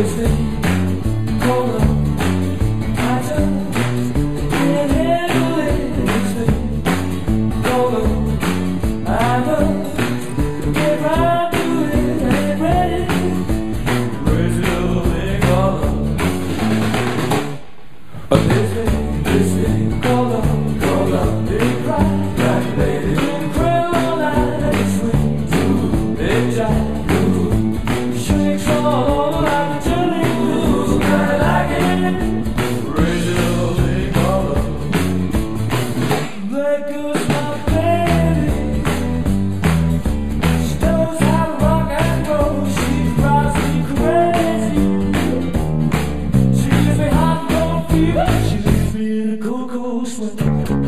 If they cool swing.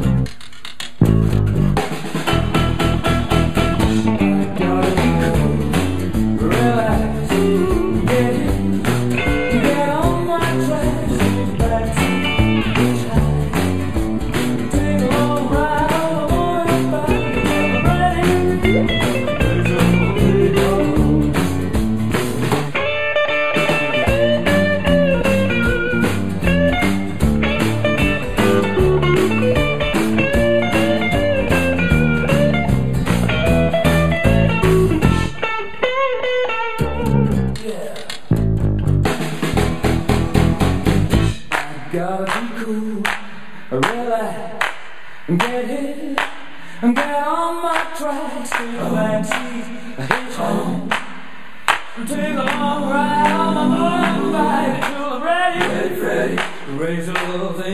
Gotta be cool, relax, and get hit, and get on my tracks. Take a backseat, a hitchhike. Take a long ride on my motorbike until I'm ready, ready, ready. Raise a little thing